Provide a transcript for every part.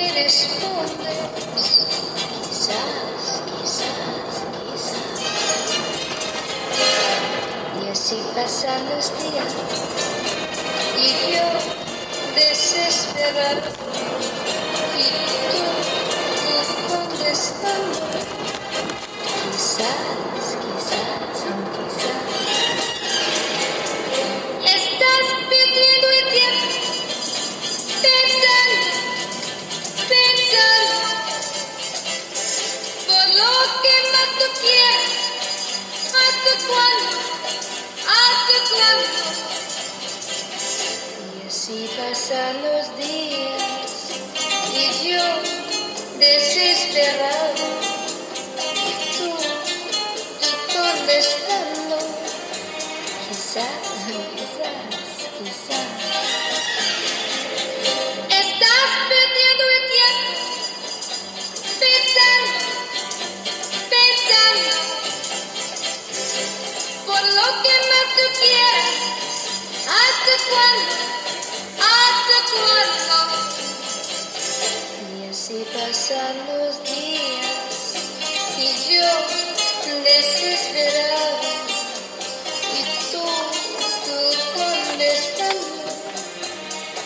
me respondes. Quizás, quizás, quizás. Y así pasan los días y yo desesperado. Así pasan los días. Y yo desesperado, y tú y contestando, quizás, quizás, quizás. pasan los días y yo desesperado y tú, tú contestando,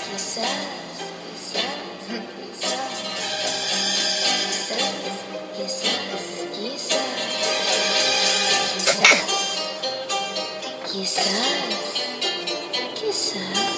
quizás, quizás, quizás, quizás, quizás, quizás, quizás, quizás.